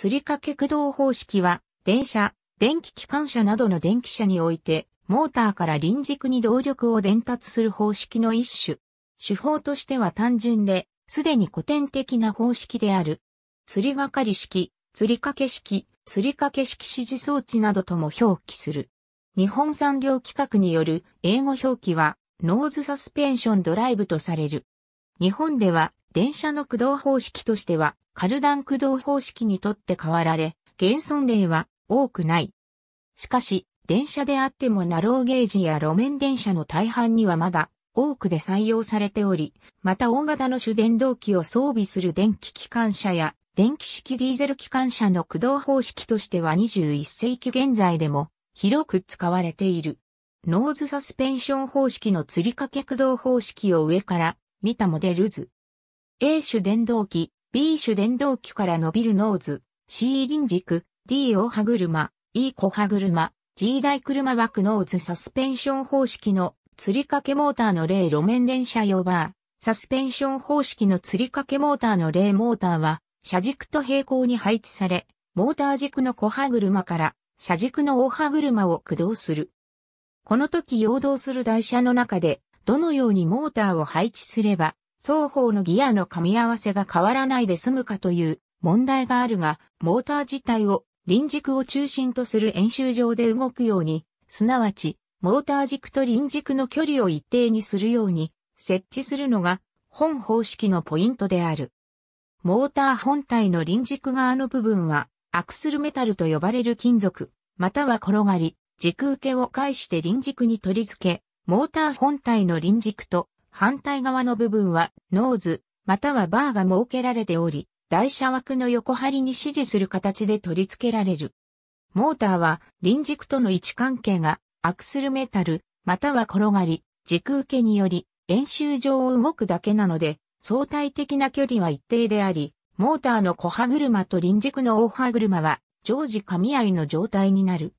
吊り掛け駆動方式は、電車、電気機関車などの電気車において、モーターから輪軸に動力を伝達する方式の一種。手法としては単純で、すでに古典的な方式である。吊りがかり式、吊り掛け式、吊り掛け式指示装置などとも表記する。日本産業規格による英語表記は、ノーズサスペンションドライブとされる。日本では、電車の駆動方式としては、カルダン駆動方式にとって変わられ、現存例は多くない。しかし、電車であってもナローゲージや路面電車の大半にはまだ多くで採用されており、また大型の主電動機を装備する電気機関車や電気式ディーゼル機関車の駆動方式としては21世紀現在でも広く使われている。ノーズサスペンション方式の吊り掛け駆動方式を上から見たモデル図。A 主電動機、B 種電動機から伸びるノーズ、C 輪軸、D 大歯車、E 小歯車、G 台車枠ノーズサスペンション方式の吊り掛けモーターの例路面電車用バー、サスペンション方式の吊り掛けモーターの例モーターは、車軸と平行に配置され、モーター軸の小歯車から車軸の大歯車を駆動する。この時陽動する台車の中で、どのようにモーターを配置すれば、双方のギアの噛み合わせが変わらないで済むかという問題があるが、モーター自体を輪軸を中心とする演習上で動くように、すなわち、モーター軸と輪軸の距離を一定にするように設置するのが本方式のポイントである。モーター本体の輪軸側の部分はアクスルメタルと呼ばれる金属、または転がり、軸受けを介して輪軸に取り付け、モーター本体の輪軸と反対側の部分はノーズ、またはバーが設けられており、台車枠の横梁に支持する形で取り付けられる。モーターは輪軸との位置関係がアクスルメタル、または転がり、軸受けにより円周上を動くだけなので、相対的な距離は一定であり、モーターの小歯車と輪軸の大歯車は常時噛み合いの状態になる。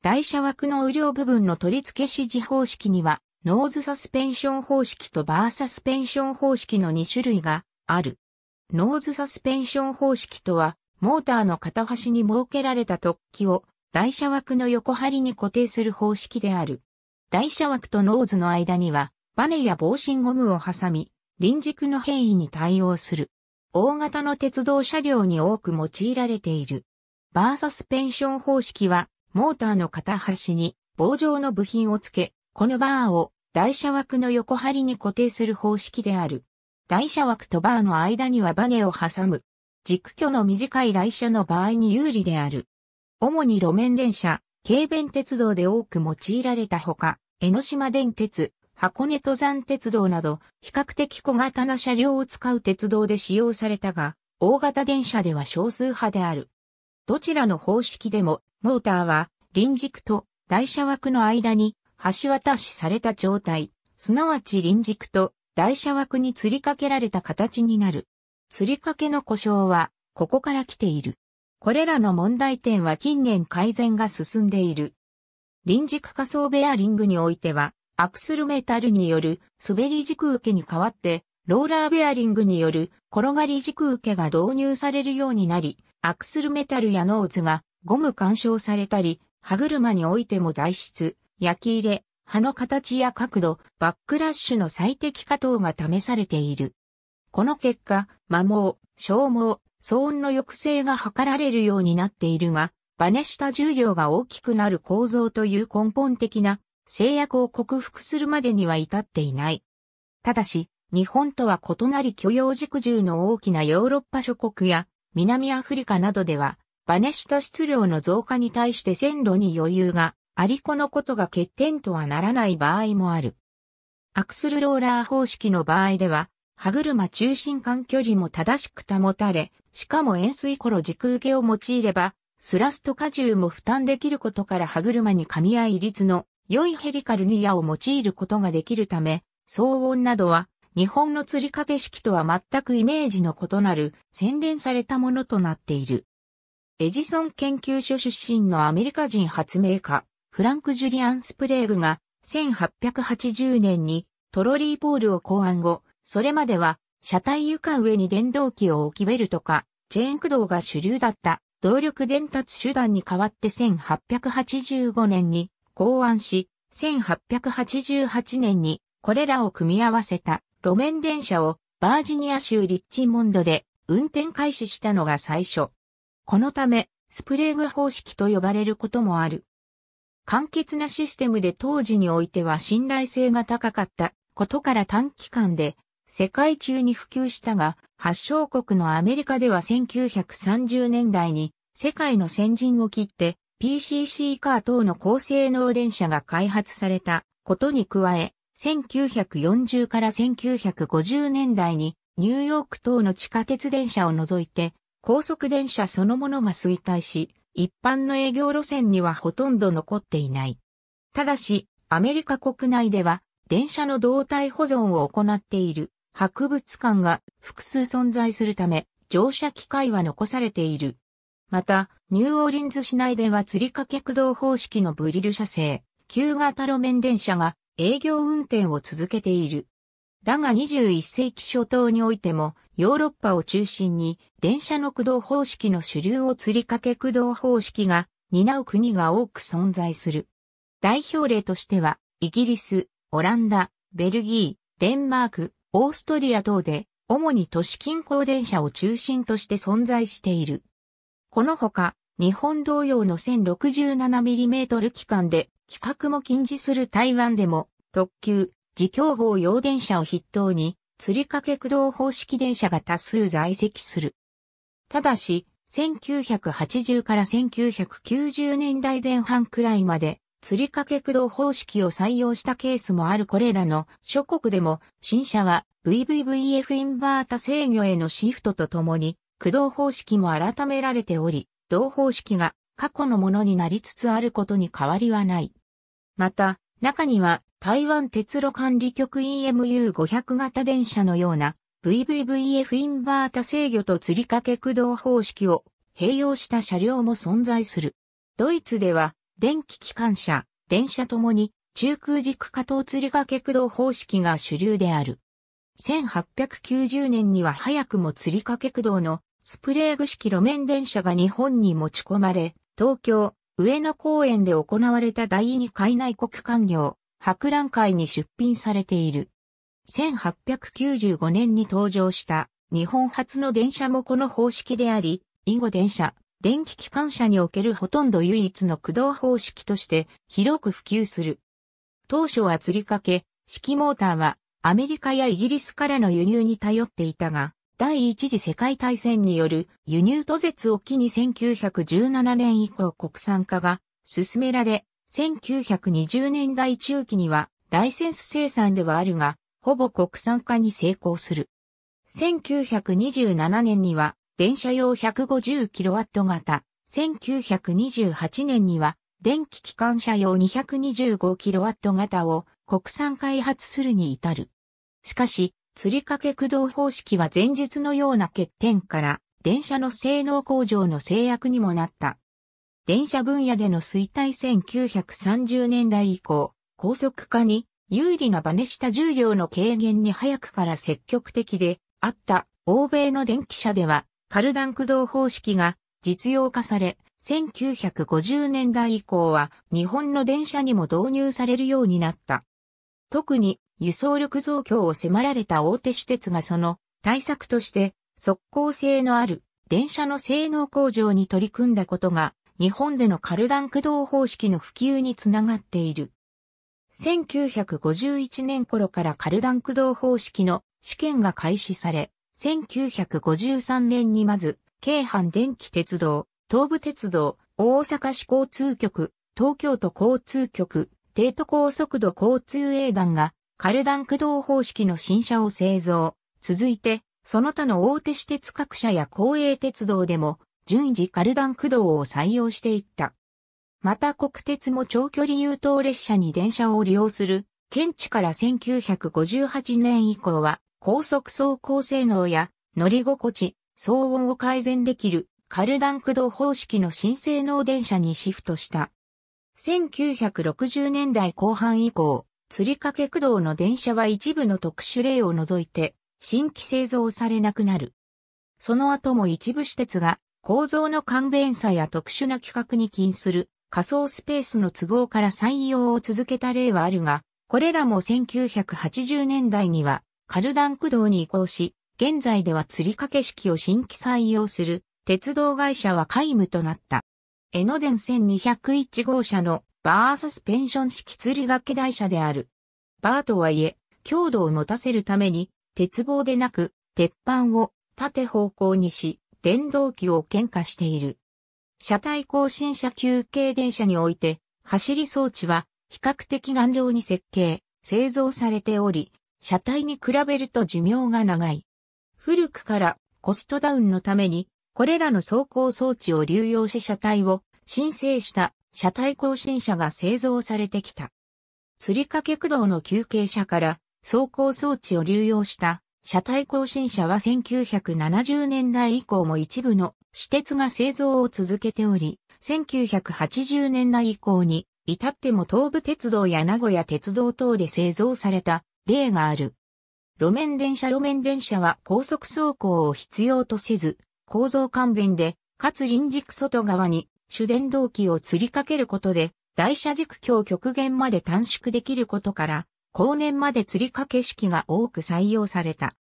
台車枠の雨量部分の取り付け支持方式にはノーズサスペンション方式とバーサスペンション方式の2種類がある。ノーズサスペンション方式とは、モーターの片端に設けられた突起を台車枠の横梁に固定する方式である。台車枠とノーズの間には、バネや防振ゴムを挟み、輪軸の変位に対応する。大型の鉄道車両に多く用いられている。バーサスペンション方式は、モーターの片端に棒状の部品を付け、このバーを台車枠の横張りに固定する方式である。台車枠とバーの間にはバネを挟む。軸距の短い台車の場合に有利である。主に路面電車、軽便鉄道で多く用いられたほか、江ノ島電鉄、箱根登山鉄道など、比較的小型な車両を使う鉄道で使用されたが、大型電車では少数派である。どちらの方式でも、モーターは、輪軸と台車枠の間に橋渡しされた状態、すなわち輪軸と台車枠に吊りかけられた形になる。吊りかけの呼称は、ここから来ている。これらの問題点は近年改善が進んでいる。輪軸架装ベアリングにおいては、アクスルメタルによる滑り軸受けに代わって、ローラーベアリングによる転がり軸受けが導入されるようになり、アクスルメタルやノーズがゴム緩衝されたり、歯車においても材質、焼き入れ、歯の形や角度、バックラッシュの最適化等が試されている。この結果、摩耗、消耗、騒音の抑制が図られるようになっているが、バネした重量が大きくなる構造という根本的な制約を克服するまでには至っていない。ただし、日本とは異なり許容軸重の大きなヨーロッパ諸国や南アフリカなどでは、バネした質量の増加に対して線路に余裕がありこのことが欠点とはならない場合もある。アクスルローラー方式の場合では、歯車中心間距離も正しく保たれ、しかも円錐頃軸受けを用いれば、スラスト荷重も負担できることから歯車に噛み合い率の良いヘリカルニアを用いることができるため、騒音などは日本の吊り掛け式とは全くイメージの異なる洗練されたものとなっている。エジソン研究所出身のアメリカ人発明家、フランク・ジュリアン・スプレーグが1880年にトロリーポールを考案後、それまでは車体床上に電動機を置きベルとかチェーン駆動が主流だった動力伝達手段に代わって1885年に考案し、1888年にこれらを組み合わせた路面電車をバージニア州リッチモンドで運転開始したのが最初。このため、スプレーグ方式と呼ばれることもある。簡潔なシステムで当時においては信頼性が高かったことから短期間で世界中に普及したが、発祥国のアメリカでは1930年代に世界の先陣を切って PCC カー等の高性能電車が開発されたことに加え、1940から1950年代にニューヨーク等の地下鉄電車を除いて高速電車そのものが衰退し、一般の営業路線にはほとんど残っていない。ただし、アメリカ国内では電車の動態保存を行っている博物館が複数存在するため、乗車機会は残されている。また、ニューオーリンズ市内では釣り掛け駆動方式のブリル車製、旧型路面電車が営業運転を続けている。だが21世紀初頭においても、ヨーロッパを中心に電車の駆動方式の主流を釣り掛け駆動方式が担う国が多く存在する。代表例としては、イギリス、オランダ、ベルギー、デンマーク、オーストリア等で、主に都市近郊電車を中心として存在している。このほか、日本同様の 1067mm 機関で、規格も禁じする台湾でも、特急、自強号用電車を筆頭に、釣り掛け駆動方式電車が多数在籍する。ただし、1980から1990年代前半くらいまで、釣り掛け駆動方式を採用したケースもあるこれらの諸国でも新車は VVVF インバータ制御へのシフトとともに駆動方式も改められており、同方式が過去のものになりつつあることに変わりはない。また、中には台湾鉄路管理局 EMU500 型電車のような VVVF インバータ制御と釣り掛け駆動方式を併用した車両も存在する。ドイツでは電気機関車、電車ともに中空軸下等吊り掛け駆動方式が主流である。1890年には早くも吊り掛け駆動のスプレーグ式路面電車が日本に持ち込まれ、東京、上野公園で行われた第二海内国官業、博覧会に出品されている。1895年に登場した日本初の電車もこの方式であり、以後電車、電気機関車におけるほとんど唯一の駆動方式として広く普及する。当初は釣り掛け、式モーターはアメリカやイギリスからの輸入に頼っていたが、第一次世界大戦による輸入途絶を機に1917年以降国産化が進められ、1920年代中期にはライセンス生産ではあるが、ほぼ国産化に成功する。1927年には電車用 150kW 型、1928年には電気機関車用 225kW 型を国産開発するに至る。しかし、釣り掛け駆動方式は前述のような欠点から電車の性能向上の制約にもなった。電車分野での衰退1930年代以降、高速化に有利なバネした重量の軽減に早くから積極的であった欧米の電気車ではカルダン駆動方式が実用化され、1950年代以降は日本の電車にも導入されるようになった。特に輸送力増強を迫られた大手私鉄がその対策として速攻性のある電車の性能向上に取り組んだことが日本でのカルダン駆動方式の普及につながっている。1951年頃からカルダン駆動方式の試験が開始され、1953年にまず、京阪電気鉄道、東武鉄道、大阪市交通局、東京都交通局、低都高速度交通営団が、カルダン駆動方式の新車を製造。続いて、その他の大手私鉄各社や公営鉄道でも、順次カルダン駆動を採用していった。また国鉄も長距離優等列車に電車を利用する、検知から1958年以降は、高速走行性能や乗り心地、騒音を改善できるカルダン駆動方式の新性能電車にシフトした。1960年代後半以降、釣り掛け駆動の電車は一部の特殊例を除いて新規製造されなくなる。その後も一部施設が構造の簡便さや特殊な規格に起因する仮想スペースの都合から採用を続けた例はあるが、これらも1980年代にはカルダン駆動に移行し、現在では釣り掛け式を新規採用する鉄道会社は皆無となった。江ノ電1201号車のバーサスペンション式釣り掛け台車である。バーとはいえ、強度を持たせるために、鉄棒でなく、鉄板を縦方向にし、電動機を喧嘩している。車体更新車休憩電車において、走り装置は比較的頑丈に設計、製造されており、車体に比べると寿命が長い。古くからコストダウンのためにこれらの走行装置を流用し車体を申請した車体更新車が製造されてきた。釣り掛け駆動の休憩車から走行装置を流用した車体更新車は1970年代以降も一部の私鉄が製造を続けており、1980年代以降に至っても東武鉄道や名古屋鉄道等で製造された例がある。路面電車路面電車は高速走行を必要とせず、構造簡便で、かつ臨軸外側に主電動機を吊りかけることで、台車軸強極限まで短縮できることから、後年まで吊りかけ式が多く採用された。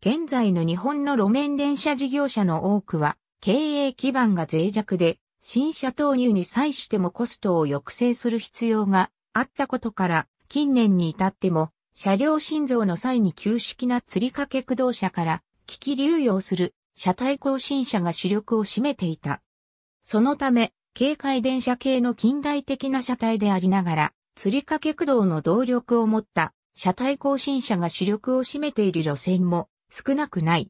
現在の日本の路面電車事業者の多くは、経営基盤が脆弱で、新車投入に際してもコストを抑制する必要があったことから、近年に至っても、車両新造の際に旧式な吊りかけ駆動車から、機器流用する車体更新車が主力を占めていた。そのため、軽快電車系の近代的な車体でありながら、釣り掛け駆動の動力を持った車体更新車が主力を占めている路線も少なくない。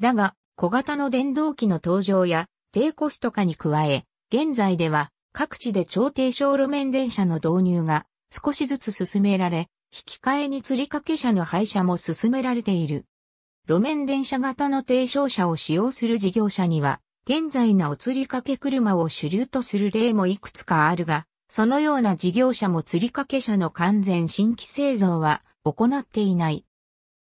だが、小型の電動機の登場や低コスト化に加え、現在では各地で超低小路面電車の導入が少しずつ進められ、引き換えに釣り掛け車の廃車も進められている。路面電車型の低床車を使用する事業者には、現在のお釣りかけ車を主流とする例もいくつかあるが、そのような事業者も釣りかけ車の完全新規製造は行っていない。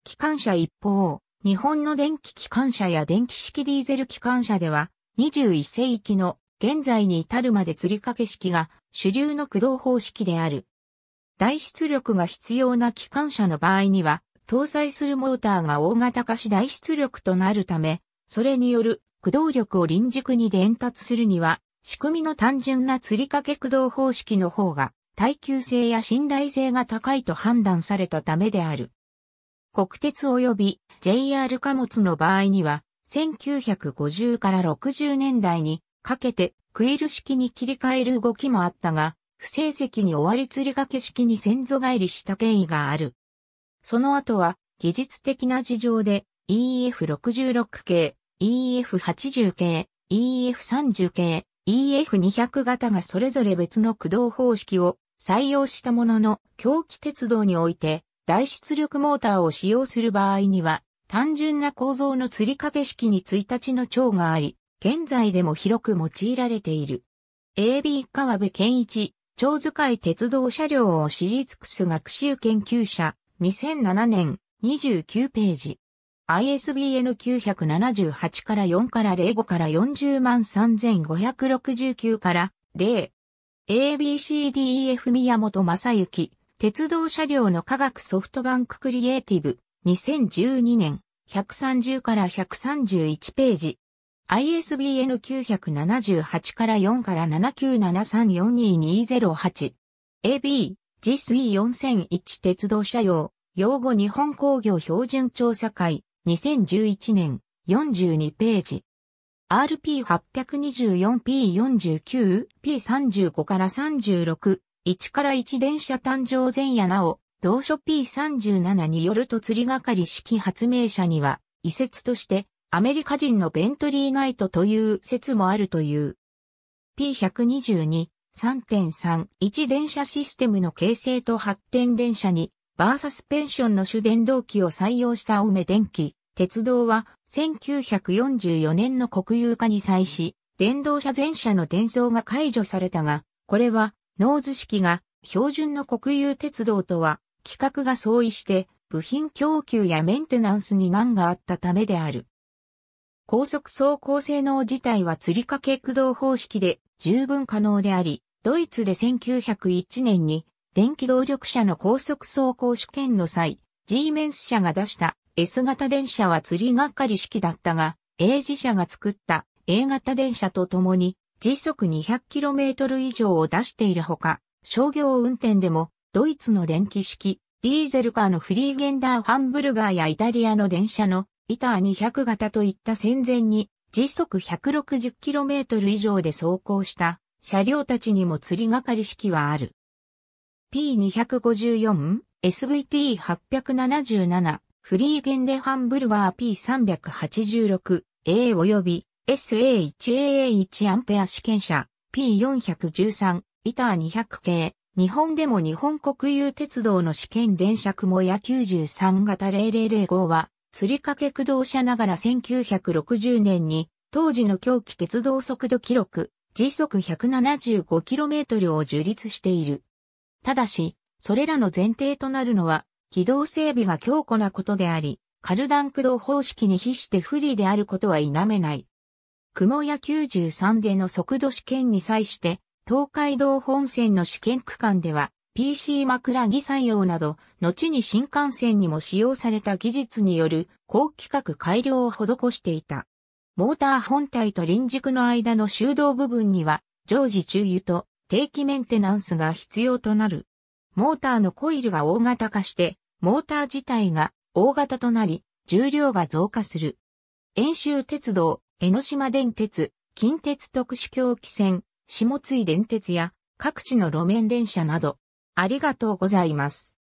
機関車一方、日本の電気機関車や電気式ディーゼル機関車では、21世紀の現在に至るまで釣りかけ式が主流の駆動方式である。大出力が必要な機関車の場合には、搭載するモーターが大型化し大出力となるため、それによる駆動力を臨軸に伝達するには、仕組みの単純な吊り掛け駆動方式の方が耐久性や信頼性が高いと判断されたためである。国鉄及び JR 貨物の場合には、1950から60年代にかけてクイル式に切り替える動きもあったが、不成績に終わり吊り掛け式に先祖返りした経緯がある。その後は技術的な事情で EF66 系、EF80 系、EF30 系、EF200 型がそれぞれ別の駆動方式を採用したものの、狂気鉄道において大出力モーターを使用する場合には、単純な構造の吊り掛け式に1日の長があり、現在でも広く用いられている。AB 川辺健一、超使い鉄道車両を知り尽くす学習研究者、2007年29ページ。ISBN 978から4から05から40万3569から0。ABCDEF 宮本正幸、鉄道車両の科学ソフトバンククリエイティブ、2012年、130から131ページ。ISBN 978から4から7973422008。AB、JIS-E4001 鉄道車両、用語日本工業標準調査会、2011年、42ページ。RP824P49、P35 から36、1から1電車誕生前夜なお、同書 P37 によると釣りがかり式発明者には、移設として、アメリカ人のベントリーナイトという説もあるという。P122、3.3、1電車システムの形成と発展電車に、バーサスペンションの主電動機を採用した青梅電気鉄道は1944年の国有化に際し、電動車全車の電装が解除されたが、これはノーズ式が標準の国有鉄道とは規格が相違して部品供給やメンテナンスに難があったためである。高速走行性能自体は吊り掛け駆動方式で十分可能であり、ドイツで1901年に電気動力車の高速走行試験の際、ジーメンス社が出した S 型電車は吊りがっかり式だったが、英字社が作った A 型電車と共に時速 200km 以上を出しているほか、商業運転でもドイツの電気式、ディーゼルカーのフリーゲンダーハンブルガーやイタリアの電車のイター200型といった戦前に時速 160km 以上で走行した車両たちにも釣りがかり式はある。P254、SVT877、フリーゲンデハンブルガー P386、A 及び SA1AA1 アンペア試験車 P413、イター200系、日本でも日本国有鉄道の試験電車雲や93型0005は、釣り掛け駆動車ながら1960年に、当時の狂気鉄道速度記録、時速 175km を樹立している。ただし、それらの前提となるのは、軌道整備が強固なことであり、カルダン駆動方式に比して不利であることは否めない。雲屋93での速度試験に際して、東海道本線の試験区間では、PC 枕木採用など、後に新幹線にも使用された技術による高規格改良を施していた。モーター本体と輪軸の間の修道部分には、常時重油と定期メンテナンスが必要となる。モーターのコイルが大型化して、モーター自体が大型となり、重量が増加する。遠州鉄道、江ノ島電鉄、近鉄特殊狂気線、下津井電鉄や各地の路面電車など、ありがとうございます。